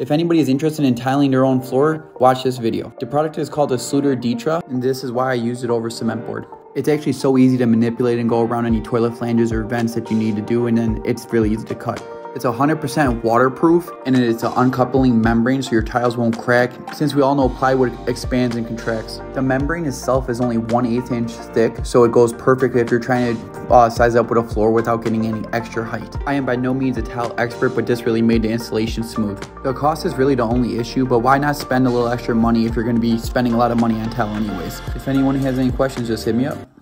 If anybody is interested in tiling their own floor, watch this video. The product is called a Schluter Ditra, and this is why I use it over cement board. It's actually so easy to manipulate and go around any toilet flanges or vents that you need to do, and then it's really easy to cut. It's 100% waterproof and it's an uncoupling membrane so your tiles won't crack since we all know plywood expands and contracts. The membrane itself is only 1 8 inch thick so it goes perfectly if you're trying to uh, size up with a floor without getting any extra height. I am by no means a tile expert but this really made the installation smooth. The cost is really the only issue but why not spend a little extra money if you're going to be spending a lot of money on tile anyways. If anyone has any questions just hit me up.